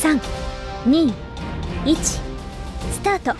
321スタート。っ。